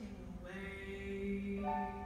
away.